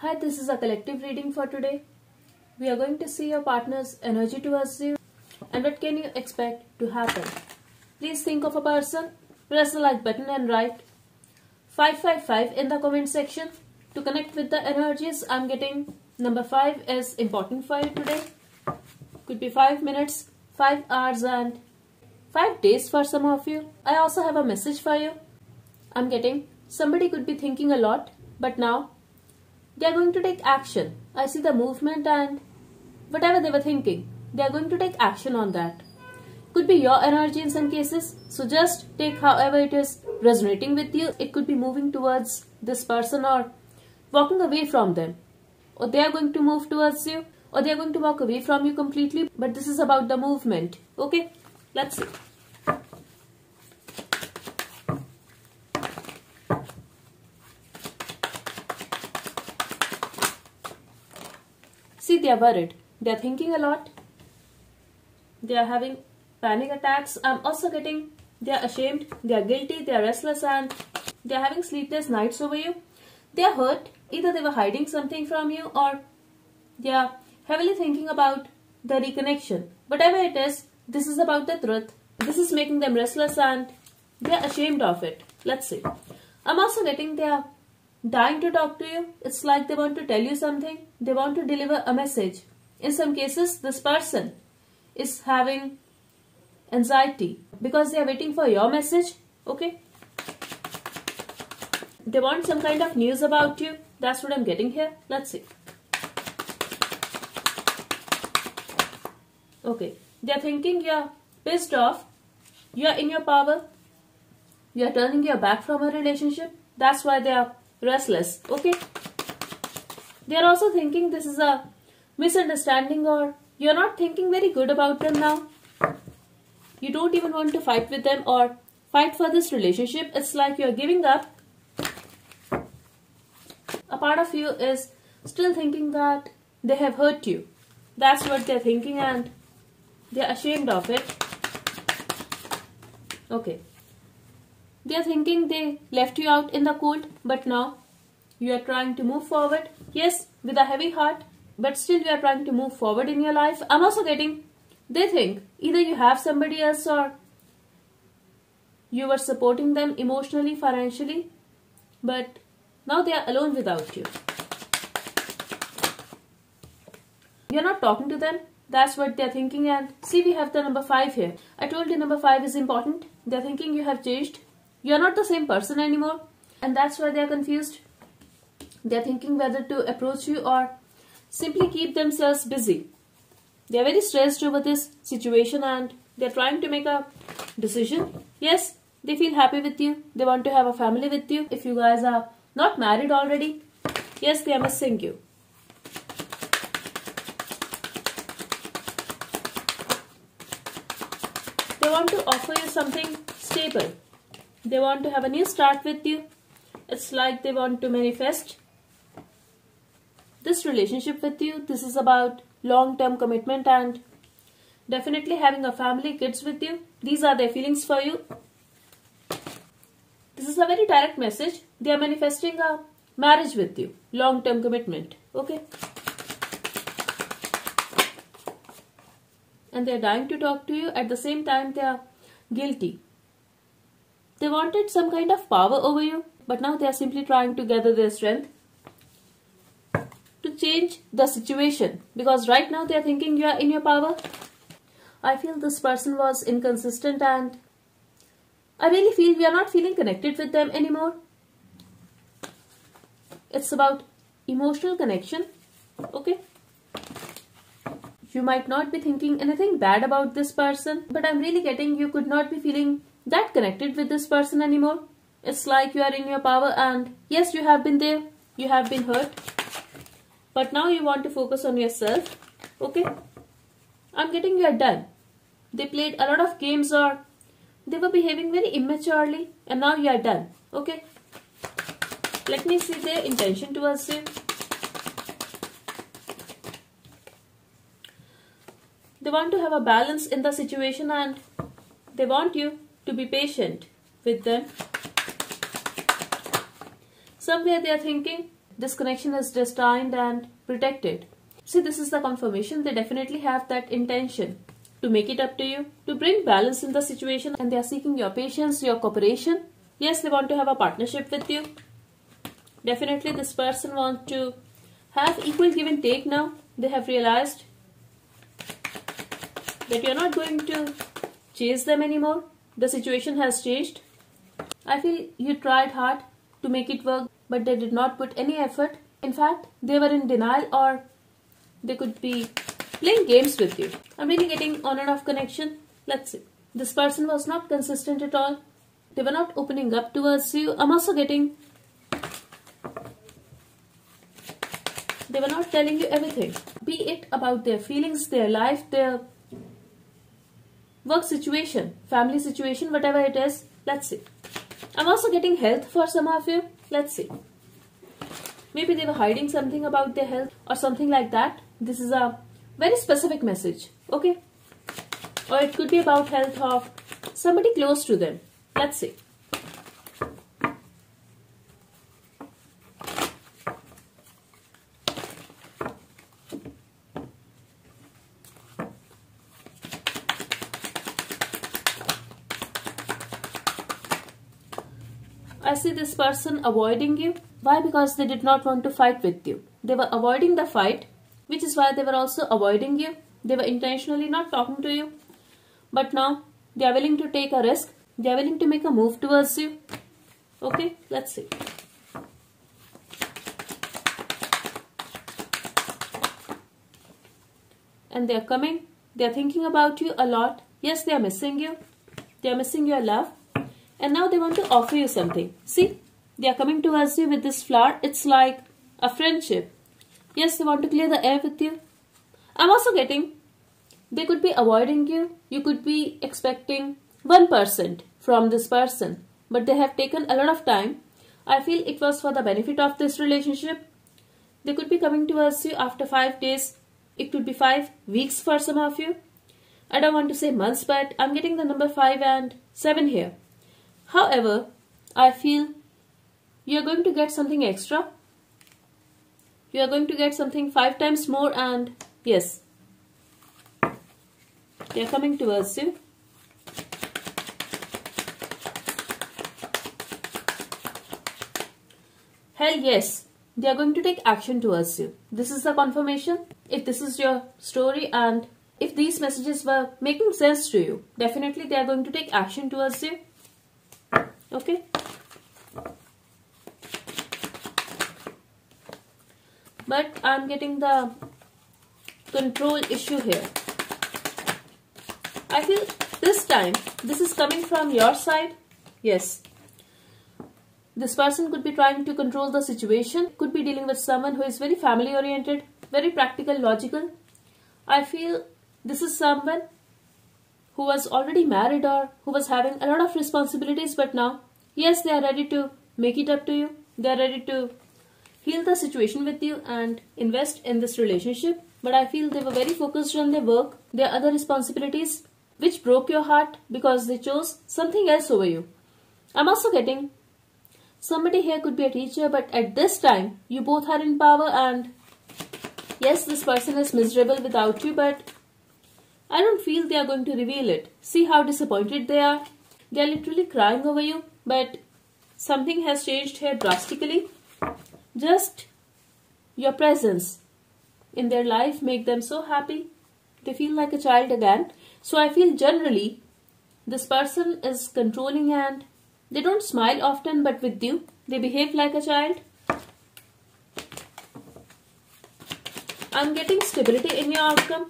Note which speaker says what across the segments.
Speaker 1: Hi, this is a collective reading for today. We are going to see your partner's energy towards you and what can you expect to happen. Please think of a person, press the like button and write 555 in the comment section. To connect with the energies, I'm getting number 5 is important for you today. Could be 5 minutes, 5 hours and 5 days for some of you. I also have a message for you. I'm getting somebody could be thinking a lot but now they are going to take action. I see the movement and whatever they were thinking, they are going to take action on that. Could be your energy in some cases. So just take however it is resonating with you. It could be moving towards this person or walking away from them. Or they are going to move towards you or they are going to walk away from you completely. But this is about the movement. Okay, let's see. See, they are worried. They are thinking a lot. They are having panic attacks. I'm also getting they are ashamed, they are guilty, they are restless, and they are having sleepless nights over you. They are hurt. Either they were hiding something from you or they are heavily thinking about the reconnection. Whatever it is, this is about the truth. This is making them restless and they are ashamed of it. Let's see. I'm also getting they are dying to talk to you. It's like they want to tell you something. They want to deliver a message. In some cases, this person is having anxiety because they are waiting for your message. Okay. They want some kind of news about you. That's what I'm getting here. Let's see. Okay. They are thinking you're pissed off. You're in your power. You're turning your back from a relationship. That's why they are restless. Okay. They are also thinking this is a misunderstanding or you're not thinking very good about them now. You don't even want to fight with them or fight for this relationship. It's like you're giving up. A part of you is still thinking that they have hurt you. That's what they're thinking and they're ashamed of it. Okay. They're thinking they left you out in the cold, but now you are trying to move forward. Yes, with a heavy heart, but still you are trying to move forward in your life. I'm also getting they think either you have somebody else or you were supporting them emotionally, financially, but now they are alone without you. You're not talking to them. That's what they're thinking. And see, we have the number 5 here. I told you number 5 is important. They're thinking you have changed. You're not the same person anymore. And that's why they're confused. They're thinking whether to approach you or simply keep themselves busy. They are very stressed over this situation and they're trying to make a decision. Yes, they feel happy with you. They want to have a family with you. If you guys are not married already, yes, they are missing you. They want to offer you something stable. They want to have a new start with you. It's like they want to manifest this relationship with you. This is about long-term commitment and definitely having a family, kids with you. These are their feelings for you. This is a very direct message. They are manifesting a marriage with you. Long-term commitment. Okay. And they are dying to talk to you. At the same time, they are guilty. They wanted some kind of power over you. But now they are simply trying to gather their strength to change the situation because right now they are thinking you are in your power. I feel this person was inconsistent and I really feel we are not feeling connected with them anymore. It's about emotional connection. Okay. You might not be thinking anything bad about this person, but I'm really getting you could not be feeling that connected with this person anymore. It's like you are in your power and yes, you have been there. You have been hurt. But now you want to focus on yourself okay? I'm getting you are done. They played a lot of games or they were behaving very immaturely and now you are done okay? Let me see their intention towards you. They want to have a balance in the situation and they want you to be patient with them somewhere they are thinking this connection is destined and protected. See, this is the confirmation. They definitely have that intention to make it up to you, to bring balance in the situation, and they are seeking your patience, your cooperation. Yes, they want to have a partnership with you. Definitely, this person wants to have equal give and take now. They have realized that you're not going to chase them anymore. The situation has changed. I feel you tried hard to make it work, but they did not put any effort. In fact, they were in denial or they could be playing games with you. I'm really getting on and off connection. Let's see. This person was not consistent at all. They were not opening up towards you. I'm also getting they were not telling you everything. Be it about their feelings, their life, their work situation, family situation, whatever it is. Let's see. I'm also getting health for some of you. Let's see. Maybe they were hiding something about their health or something like that. This is a very specific message. Okay. Or it could be about health of somebody close to them. Let's see. This person avoiding you. Why? Because they did not want to fight with you. They were avoiding the fight, which is why they were also avoiding you. They were intentionally not talking to you. But now they are willing to take a risk. They are willing to make a move towards you. Okay, let's see. And they are coming. They are thinking about you a lot. Yes, they are missing you. They are missing your love and now they want to offer you something. See, they are coming towards you with this flower. It's like a friendship. Yes, they want to clear the air with you. I'm also getting, they could be avoiding you. You could be expecting 1% from this person. But they have taken a lot of time. I feel it was for the benefit of this relationship. They could be coming towards you after 5 days. It could be 5 weeks for some of you. I don't want to say months, but I'm getting the number 5 and 7 here. However, I feel you are going to get something extra. You are going to get something five times more and yes, they are coming towards you. Hell yes, they are going to take action towards you. This is the confirmation. If this is your story and if these messages were making sense to you, definitely they are going to take action towards you okay. But I'm getting the control issue here. I feel this time this is coming from your side. Yes. This person could be trying to control the situation could be dealing with someone who is very family oriented very practical logical. I feel this is someone who was already married or who was having a lot of responsibilities but now yes they are ready to make it up to you. They are ready to heal the situation with you and invest in this relationship. But I feel they were very focused on their work their other responsibilities which broke your heart because they chose something else over you. I'm also getting somebody here could be a teacher but at this time you both are in power and yes this person is miserable without you but I don't feel they are going to reveal it. See how disappointed they are? They are literally crying over you, but something has changed here drastically. Just your presence in their life make them so happy. They feel like a child again. So I feel generally this person is controlling and they don't smile often but with you they behave like a child. I'm getting stability in your outcome.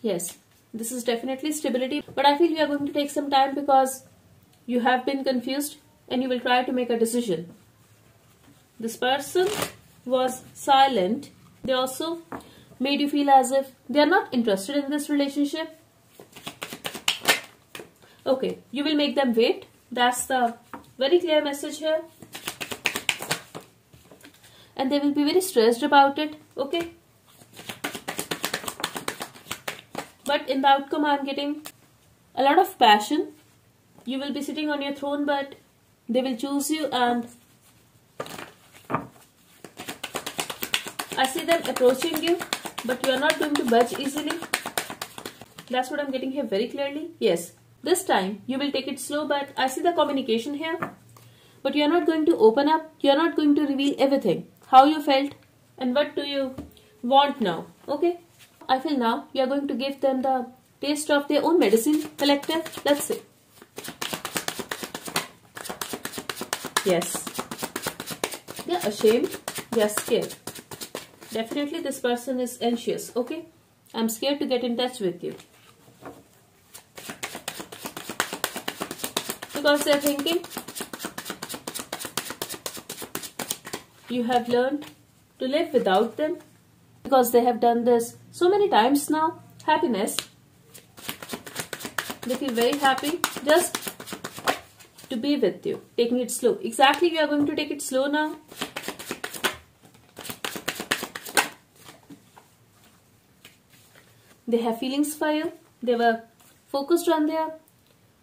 Speaker 1: Yes, this is definitely stability. But I feel you are going to take some time because you have been confused and you will try to make a decision. This person was silent. They also made you feel as if they are not interested in this relationship. Okay, you will make them wait. That's the very clear message here. And they will be very stressed about it. Okay. But in the outcome I'm getting a lot of passion. You will be sitting on your throne but they will choose you and I see them approaching you, but you are not going to budge easily. That's what I'm getting here very clearly. Yes, this time you will take it slow, but I see the communication here. But you are not going to open up. You are not going to reveal everything. How you felt and what do you want now. Okay? I feel now you are going to give them the taste of their own medicine collector. Let's see. Yes. They are ashamed. They are scared. Definitely this person is anxious. Okay? I'm scared to get in touch with you. Because they're thinking you have learned to live without them because they have done this so many times now. Happiness. They feel very happy just to be with you. Taking it slow. Exactly, you are going to take it slow now. They have feelings for you. They were focused on their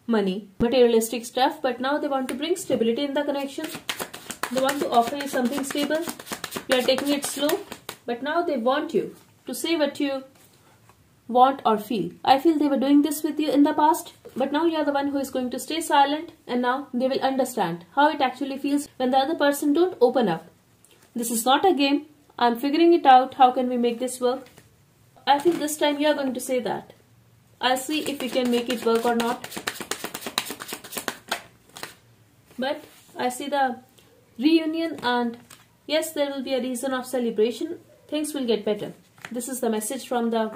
Speaker 1: money, materialistic stuff, but now they want to bring stability in the connection. They want to offer you something stable. You are taking it slow, but now they want you to say what you want or feel. I feel they were doing this with you in the past, but now you are the one who is going to stay silent and now they will understand how it actually feels when the other person don't open up. This is not a game. I'm figuring it out. How can we make this work? I feel this time you are going to say that. I'll see if we can make it work or not. But I see the reunion and yes, there will be a reason of celebration. Things will get better. This is the message from the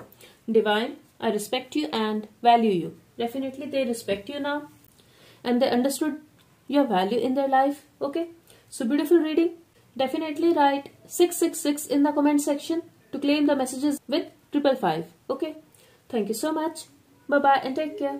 Speaker 1: divine. I respect you and value you. Definitely they respect you now and they understood your value in their life. Okay. So beautiful reading. Definitely write 666 in the comment section to claim the messages with triple five. Okay. Thank you so much. Bye bye and take care.